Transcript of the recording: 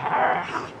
Ah!